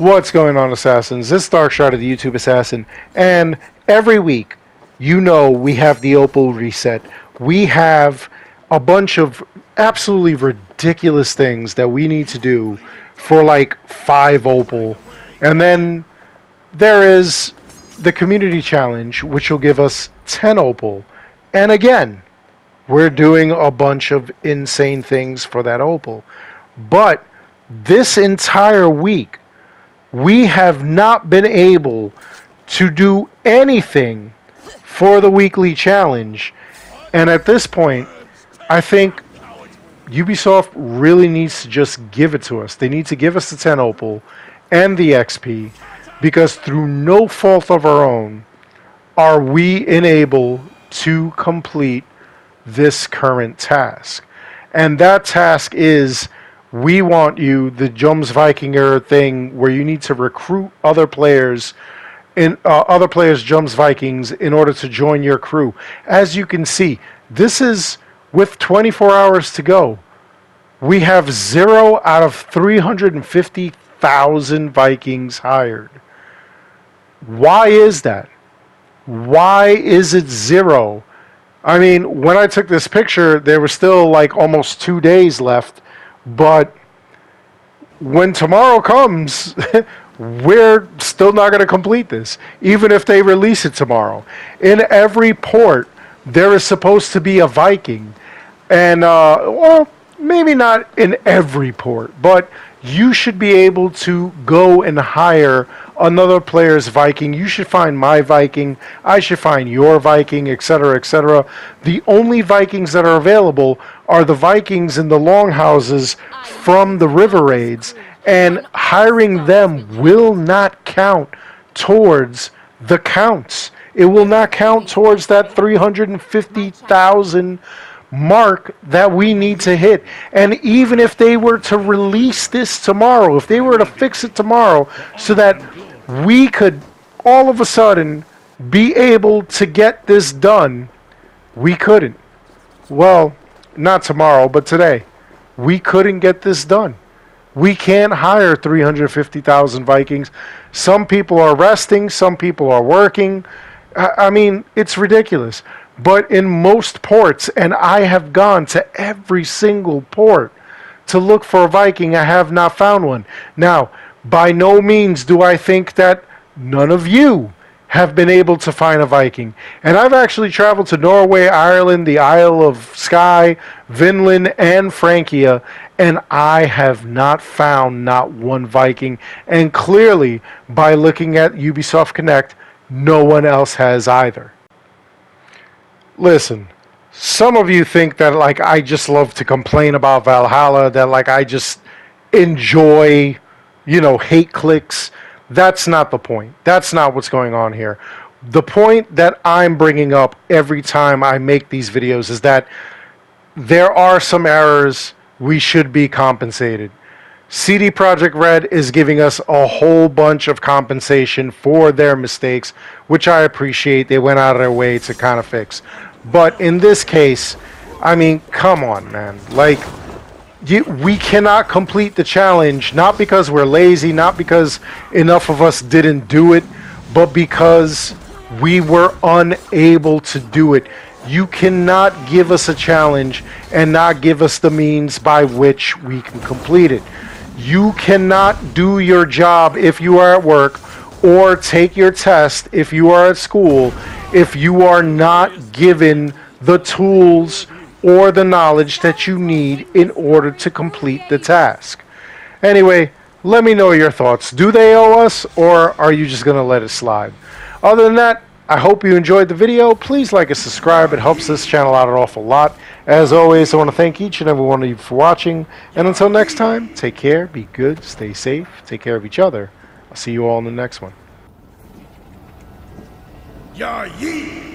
What's going on, Assassins? This is Darkshot of the YouTube Assassin, and every week, you know we have the Opal reset. We have a bunch of absolutely ridiculous things that we need to do for like five Opal. And then there is the community challenge, which will give us 10 Opal. And again, we're doing a bunch of insane things for that Opal. But this entire week, we have not been able to do anything for the weekly challenge. And at this point, I think Ubisoft really needs to just give it to us. They need to give us the 10 Opal and the XP because through no fault of our own are we unable to complete this current task. And that task is we want you the Jomsvikinger thing where you need to recruit other players in uh, other players Jomsvikings in order to join your crew. As you can see, this is with 24 hours to go. We have 0 out of 350,000 Vikings hired. Why is that? Why is it 0? I mean, when I took this picture, there was still like almost 2 days left but when tomorrow comes, we're still not going to complete this, even if they release it tomorrow. In every port, there is supposed to be a Viking. And, uh, well, maybe not in every port, but you should be able to go and hire another player's Viking. You should find my Viking. I should find your Viking, etc., etc. The only Vikings that are available are the Vikings in the longhouses from the river raids, and hiring them will not count towards the counts. It will not count towards that 350,000 mark that we need to hit. And even if they were to release this tomorrow, if they were to fix it tomorrow so that we could all of a sudden be able to get this done, we couldn't. Well, not tomorrow, but today. We couldn't get this done. We can't hire 350,000 Vikings. Some people are resting, some people are working. I mean, it's ridiculous. But in most ports, and I have gone to every single port to look for a Viking, I have not found one. Now, by no means do I think that none of you have been able to find a Viking. And I've actually traveled to Norway, Ireland, the Isle of Skye, Vinland, and Francia, and I have not found not one Viking. And clearly, by looking at Ubisoft Connect, no one else has either. Listen, some of you think that like I just love to complain about Valhalla, that like I just enjoy, you know, hate clicks. That's not the point. That's not what's going on here. The point that I'm bringing up every time I make these videos is that there are some errors we should be compensated. CD Projekt Red is giving us a whole bunch of compensation for their mistakes, which I appreciate. They went out of their way to kind of fix. But in this case, I mean, come on, man. Like, you, we cannot complete the challenge, not because we're lazy, not because enough of us didn't do it, but because we were unable to do it. You cannot give us a challenge and not give us the means by which we can complete it. You cannot do your job if you are at work or take your test if you are at school if you are not given the tools or the knowledge that you need in order to complete the task. Anyway, let me know your thoughts. Do they owe us, or are you just going to let it slide? Other than that, I hope you enjoyed the video. Please like and subscribe. It helps this channel out an awful lot. As always, I want to thank each and every one of you for watching. And until next time, take care, be good, stay safe, take care of each other. I'll see you all in the next one. Ya Yi!